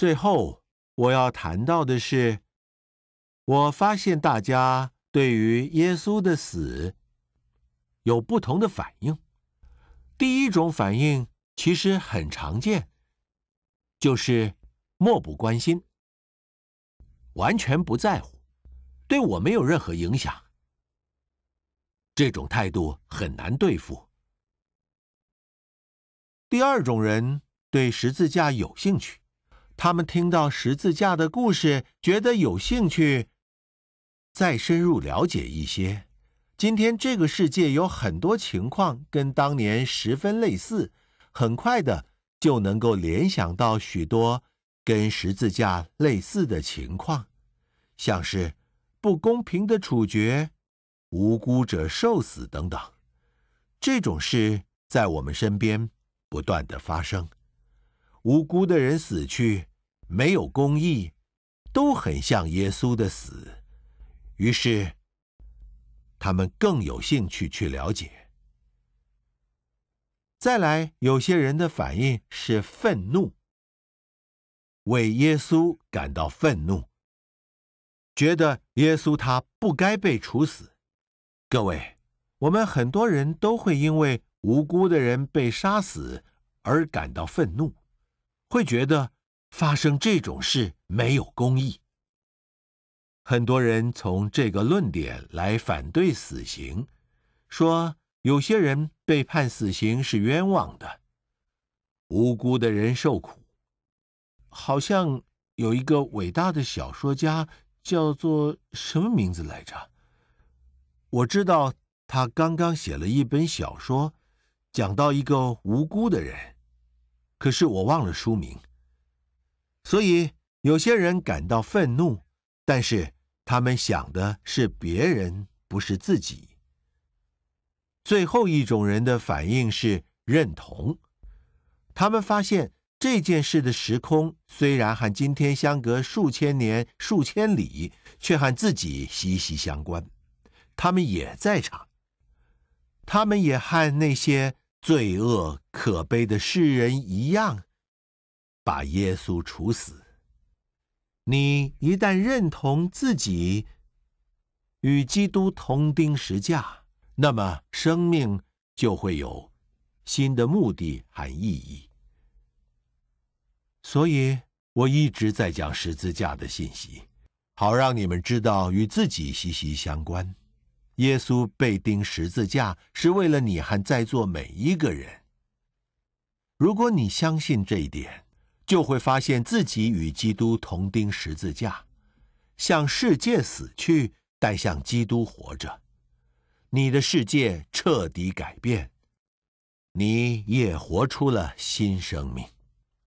最后，我要谈到的是，我发现大家对于耶稣的死有不同的反应。第一种反应其实很常见，就是漠不关心，完全不在乎，对我没有任何影响。这种态度很难对付。第二种人对十字架有兴趣，他们听到十字架的故事，觉得有兴趣，再深入了解一些。今天这个世界有很多情况跟当年十分类似，很快的就能够联想到许多跟十字架类似的情况，像是不公平的处决、无辜者受死等等。这种事在我们身边。不断的发生，无辜的人死去，没有公义，都很像耶稣的死。于是，他们更有兴趣去了解。再来，有些人的反应是愤怒，为耶稣感到愤怒，觉得耶稣他不该被处死。各位，我们很多人都会因为。无辜的人被杀死而感到愤怒，会觉得发生这种事没有公义。很多人从这个论点来反对死刑，说有些人被判死刑是冤枉的，无辜的人受苦。好像有一个伟大的小说家叫做什么名字来着？我知道他刚刚写了一本小说。讲到一个无辜的人，可是我忘了书名。所以有些人感到愤怒，但是他们想的是别人，不是自己。最后一种人的反应是认同，他们发现这件事的时空虽然和今天相隔数千年、数千里，却和自己息息相关。他们也在场，他们也和那些。罪恶可悲的世人一样，把耶稣处死。你一旦认同自己与基督同钉十架，那么生命就会有新的目的和意义。所以我一直在讲十字架的信息，好让你们知道与自己息息相关。耶稣被钉十字架是为了你和在座每一个人。如果你相信这一点，就会发现自己与基督同钉十字架，向世界死去，但向基督活着。你的世界彻底改变，你也活出了新生命。